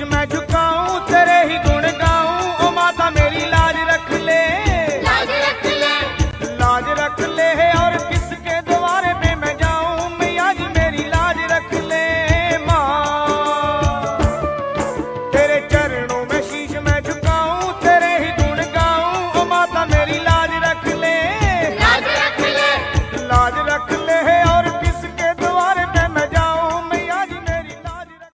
much magic